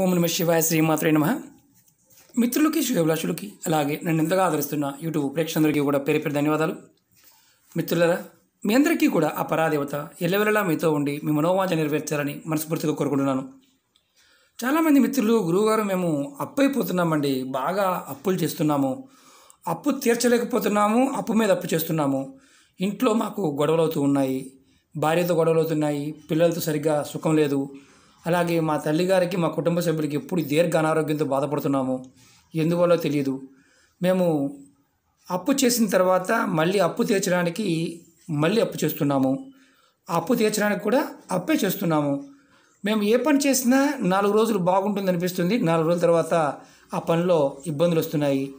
ఓం నమ శివాయ శ్రీమాత్రే నమ. మిత్రులకి శ్రేభిలాషులకి అలాగే నన్ను ఎంతగా ఆదరిస్తున్న యూట్యూబ్ ప్రేక్షకులందరికీ కూడా పేరు పేరు ధన్యవాదాలు. మిత్రులరా మీ అందరికీ కూడా ఆ పరాదేవత ఎల్లవెల్లలా మీతో ఉండి మీ మనోవాంఛ నెరవేర్చాలని మనస్ఫూర్తిగా కోరుకుంటున్నాను. చాలామంది మిత్రులు గురువుగారు మేము అప్పు అయిపోతున్నామండి బాగా అప్పులు చేస్తున్నాము. అప్పు తీర్చలేకపోతున్నాము అప్పు మీద అప్పు చేస్తున్నాము. ఇంట్లో మాకు గొడవలు అవుతూ ఉన్నాయి భార్యతో గొడవలు అవుతున్నాయి పిల్లలతో సరిగ్గా సుఖం లేదు అలాగే మా తల్లిగారికి మా కుటుంబ సభ్యులకి ఎప్పుడు దీర్ఘ అనారోగ్యంతో బాధపడుతున్నాము. ఎందువల్ల తెలియదు మేము అప్పు చేసిన తర్వాత మళ్ళీ అప్పు తీర్చడానికి మళ్ళీ అప్పు చేస్తున్నాము. అప్పు తీర్చడానికి కూడా అప్పే చేస్తున్నాము. మేము ఏ పని చేసినా నాలుగు రోజులు బాగుంటుంది అనిపిస్తుంది. నాలుగు రోజుల తర్వాత ఆ పనిలో ఇబ్బందులు వస్తున్నాయి.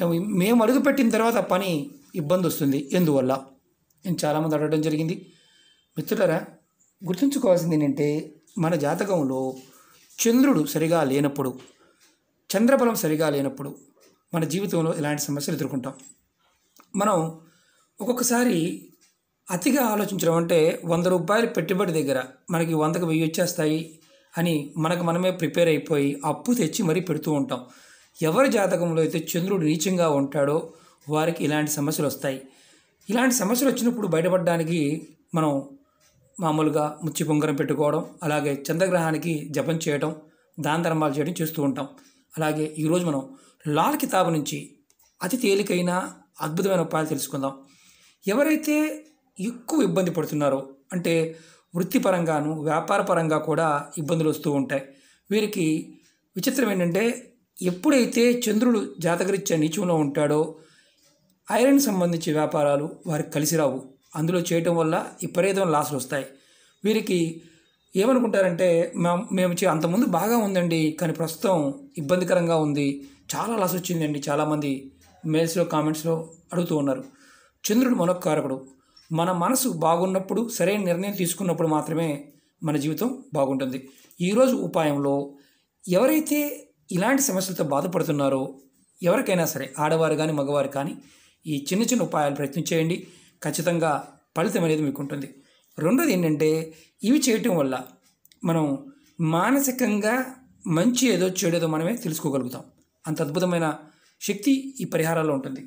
మేము మేము అడుగుపెట్టిన తర్వాత ఆ పని ఇబ్బంది వస్తుంది. ఎందువల్ల? నేను చాలామంది అడగడం జరిగింది. మిత్రులరా గుర్తుంచుకోవాల్సింది ఏంటంటే మన జాతకంలో చంద్రుడు సరిగా లేనప్పుడు చంద్రబలం సరిగా లేనప్పుడు మన జీవితంలో ఇలాంటి సమస్యలు ఎదుర్కొంటాం? మనం ఒక్కొక్కసారి అతిగా ఆలోచించడం అంటే వంద రూపాయలు పెట్టుబడి దగ్గర మనకి వందకు వెయ్యి వచ్చేస్తాయి అని మనకు మనమే ప్రిపేర్ అయిపోయి అప్పు తెచ్చి మరీ పెడుతూ ఉంటాం. ఎవరి జాతకంలో అయితే చంద్రుడు నీచంగా ఉంటాడో వారికి ఇలాంటి సమస్యలు వస్తాయి. ఇలాంటి సమస్యలు వచ్చినప్పుడు బయటపడడానికి మనం మామూలుగా ముచ్చి పొంగరం పెట్టుకోవడం అలాగే చంద్రగ్రహానికి జపం చేయడం దాన ధర్మాలు చేయడం చేస్తూ ఉంటాం. అలాగే ఈరోజు మనం లాల్ కితాబు నుంచి అతి తేలికైన అద్భుతమైన ఉపాయాలు తెలుసుకుందాం. ఎవరైతే ఎక్కువ ఇబ్బంది పడుతున్నారో అంటే వృత్తిపరంగాను వ్యాపార పరంగా కూడా ఇబ్బందులు వస్తూ ఉంటాయి. వీరికి విచిత్రం ఏంటంటే ఎప్పుడైతే చంద్రుడు జాతకరీత్యా నీచంలో ఉంటాడో ఐరన్ సంబంధించి వ్యాపారాలు వారికి కలిసి రావు. అందులో చేయటం వల్ల విపరీతం లాసులు వస్తాయి. వీరికి ఏమనుకుంటారంటే మా- మేము చే- అంతకుముందు బాగా ఉందండి కానీ ప్రస్తుతం ఇబ్బందికరంగా ఉంది. చాలా లాస్ వచ్చిందండి చాలామంది మెయిల్స్లో కామెంట్స్లో అడుగుతూ ఉన్నారు. చంద్రుడు మనోకారకుడు మన మనసు బాగున్నప్పుడు సరైన నిర్ణయం తీసుకున్నప్పుడు మాత్రమే మన జీవితం బాగుంటుంది. ఈరోజు ఉపాయంలో ఎవరైతే ఇలాంటి సమస్యలతో బాధపడుతున్నారో ఎవరికైనా సరే ఆడవారు కానీ మగవారు కానీ ఈ చిన్న చిన్న ఉపాయాలు ప్రయత్నం చేయండి. ఖచ్చితంగా ఫలితం అనేది మీకు ఉంటుంది రెండోది ఏంటంటే ఇవి చేయటం వల్ల మనం మానసికంగా మంచి ఏదో చెడేదో మనమే తెలుసుకోగలుగుతాం. అంత అద్భుతమైన శక్తి ఈ పరిహారాల్లో ఉంటుంది.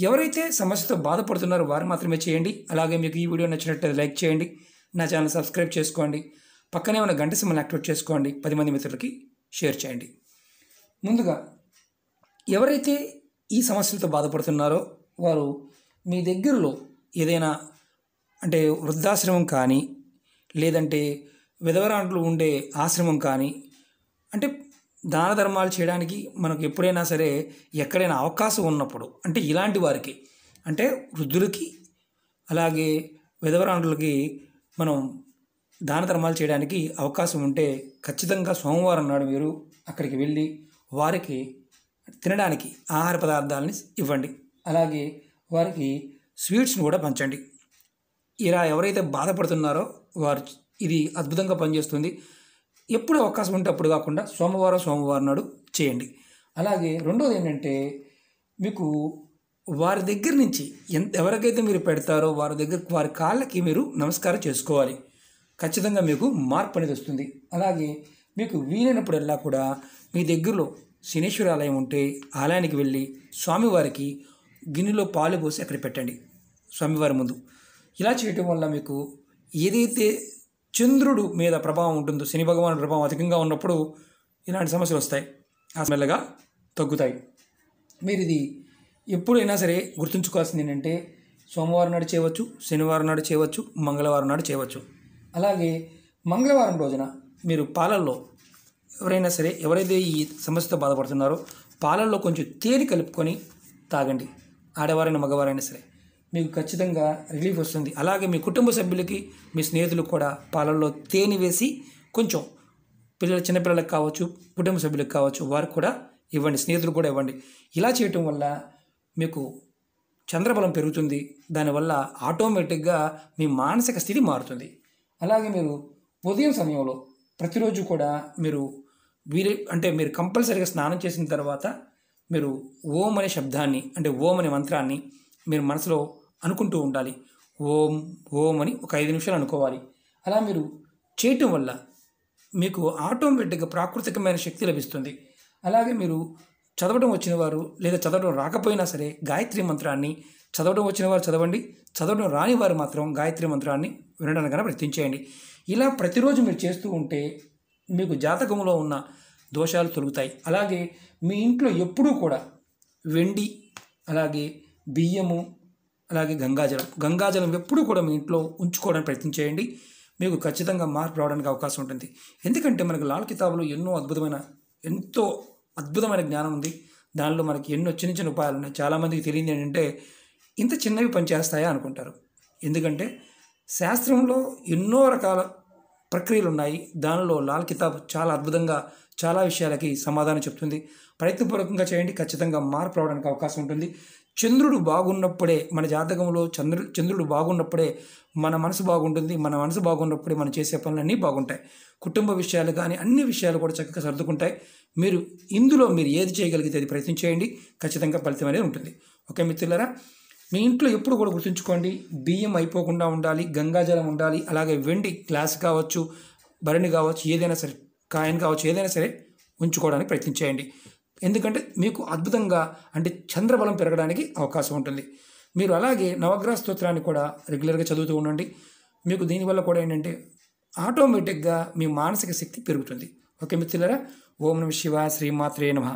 ఎవరైతే సమస్యతో బాధపడుతున్నారో వారు మాత్రమే చేయండి. అలాగే మీకు ఈ వీడియో నచ్చినట్లయితే లైక్ చేయండి. నా ఛానల్ సబ్స్క్రైబ్ చేసుకోండి. పక్కనే ఉన్న గంట సింబల్ యాక్టివేట్ చేసుకోండి. పది మంది మిత్రులకి షేర్ చేయండి. ముందుగా ఎవరైతే ఈ సమస్యలతో బాధపడుతున్నారో వారు మీ దగ్గరలో ఏదైనా అంటే వృద్ధాశ్రమం కానీ లేదంటే విధవరాంట్లు ఉండే ఆశ్రమం కానీ అంటే దాన ధర్మాలు చేయడానికి మనకు ఎప్పుడైనా సరే ఎక్కడైనా అవకాశం ఉన్నప్పుడు అంటే ఇలాంటి వారికి అంటే వృద్ధులకి అలాగే విధవరాండ్రులకి మనం దాన ధర్మాలు చేయడానికి అవకాశం ఉంటే ఖచ్చితంగా సోమవారం నాడు మీరు అక్కడికి వెళ్ళి వారికి తినడానికి ఆహార పదార్థాలని ఇవ్వండి. అలాగే వారికి స్వీట్స్ని కూడా పంచండి. ఇలా ఎవరైతే బాధపడుతున్నారో వారు ఇది అద్భుతంగా పనిచేస్తుంది. ఎప్పుడు అవకాశం ఉంటే అప్పుడు కాకుండా సోమవారం సోమవారం నాడు చేయండి. అలాగే రెండోది ఏంటంటే మీకు వారి దగ్గర నుంచి ఎంత ఎవరికైతే మీరు పెడతారో వారి దగ్గర వారి కాళ్ళకి మీరు నమస్కారం చేసుకోవాలి. ఖచ్చితంగా మీకు మార్పు అనేది వస్తుంది. అలాగే మీకు వీలైనప్పుడల్లా కూడా మీ దగ్గరలో శనేశ్వర ఆలయం ఉంటే ఆలయానికి వెళ్ళి స్వామివారికి గిన్నెలో పాలు పోసి అక్కడ పెట్టండి. స్వామివారి ముందు. ఇలా చేయటం వల్ల మీకు ఏదైతే చంద్రుడు మీద ప్రభావం ఉంటుందో శని భగవాను ప్రభావం అధికంగా ఉన్నప్పుడు ఇలాంటి సమస్యలు వస్తాయి. ఆ మెల్లగా తగ్గుతాయి. మీరు ఇది ఎప్పుడైనా సరే గుర్తుంచుకోవాల్సింది ఏంటంటే సోమవారం నాడు చేయవచ్చు శనివారం నాడు చేయవచ్చు మంగళవారం నాడు చేయవచ్చు. అలాగే మంగళవారం రోజున మీరు పాలల్లో ఎవరైనా సరే ఎవరైతే ఈ సమస్యతో బాధపడుతున్నారో పాలల్లో కొంచెం తేనె కలుపుకొని తాగండి. ఆడవారైనా మగవారైనా సరే. మీకు ఖచ్చితంగా రిలీఫ్ వస్తుంది. అలాగే మీ కుటుంబ సభ్యులకి మీ స్నేహితులకు కూడా పాలల్లో తేనె వేసి కొంచెం పిల్లలు చిన్నపిల్లలకు కావచ్చు కుటుంబ సభ్యులకు కావచ్చు వారికి కూడా ఇవ్వండి స్నేహితులు కూడా ఇవ్వండి. ఇలా చేయటం వల్ల మీకు చంద్రబలం పెరుగుతుంది. దానివల్ల ఆటోమేటిక్గా మీ మానసిక స్థితి మారుతుంది. అలాగే మీరు ఉదయం సమయంలో ప్రతిరోజు కూడా మీరు వీరి అంటే మీరు కంపల్సరీగా స్నానం చేసిన తర్వాత మీరు ఓం అనే శబ్దాన్ని అంటే ఓం అనే మంత్రాన్ని మీరు మనసులో అనుకుంటూ ఉండాలి. ఓం ఓం అని ఒక ఐదు నిమిషాలు అనుకోవాలి. అలా మీరు చేయటం వల్ల మీకు ఆటోమేటిక్గా ప్రాకృతికమైన శక్తి లభిస్తుంది. అలాగే మీరు చదవడం వచ్చిన వారు లేదా చదవడం రాకపోయినా సరే గాయత్రి మంత్రాన్ని చదవడం వచ్చిన వారు చదవండి. చదవడం రాని వారు మాత్రం గాయత్రి మంత్రాన్ని వినడానికి ప్రయత్నించేయండి ఇలా ప్రతిరోజు మీరు చేస్తూ ఉంటే మీకు జాతకంలో ఉన్న దోషాలు తొలుగుతాయి. అలాగే మీ ఇంట్లో ఎప్పుడూ కూడా వెండి అలాగే బియ్యము అలాగే గంగాజలం. గంగాజలం ఎప్పుడూ కూడా మీ ఇంట్లో ఉంచుకోవడానికి ప్రయత్నం చేయండి. మీకు ఖచ్చితంగా మార్పు రావడానికి అవకాశం ఉంటుంది. ఎందుకంటే మనకు లాల్ కితాబులో ఎన్నో అద్భుతమైన ఎంతో అద్భుతమైన జ్ఞానం ఉంది. దానిలో మనకి ఎన్నో చిన్న చిన్న ఉపాయాలు ఉన్నాయి. చాలామందికి తెలియదు ఏంటంటే ఇంత చిన్నవి పనిచేస్తాయా అనుకుంటారు. ఎందుకంటే శాస్త్రంలో ఎన్నో రకాల ప్రక్రియలు ఉన్నాయి. దానిలో లాల్ కితాబ్ చాలా అద్భుతంగా చాలా విషయాలకి సమాధానం చెప్తుంది. ప్రయత్నపూర్వకంగా చేయండి. ఖచ్చితంగా మార్పు రావడానికి అవకాశం ఉంటుంది. చంద్రుడు బాగున్నప్పుడే మన జాతకంలో చంద్రుడు చంద్రుడు బాగున్నప్పుడే మన మనసు బాగుంటుంది మన మనసు బాగున్నప్పుడే మనం చేసే పనులన్నీ బాగుంటాయి. కుటుంబ విషయాలు కానీ అన్ని విషయాలు కూడా చక్కగా సర్దుకుంటాయి. మీరు ఇందులో మీరు ఏది చేయగలిగితే అది ప్రయత్నం చేయండి. ఖచ్చితంగా ఫలితం అనేది ఉంటుంది. ఓకే మిత్రులరా మీ ఇంట్లో ఎప్పుడు కూడా గుర్తుంచుకోండి. బియ్యం అయిపోకుండా ఉండాలి గంగాజలం ఉండాలి అలాగే వెండి గ్లాస్ కావచ్చు భరణి కావచ్చు ఏదైనా సరే కాయన్ కావచ్చు ఏదైనా సరే ఉంచుకోవడానికి ప్రయత్నం చేయండి. ఎందుకంటే మీకు అద్భుతంగా అంటే చంద్రబలం పెరగడానికి అవకాశం ఉంటుంది. మీరు అలాగే నవగ్రహ స్తోత్రాన్ని కూడా రెగ్యులర్గా చదువుతూ ఉండండి. మీకు దీనివల్ల కూడా ఏంటంటే ఆటోమేటిక్గా మీ మానసిక శక్తి పెరుగుతుంది. ఓకే మిత్రులరా ఓం నమ శివ శ్రీమాత్రే నమ.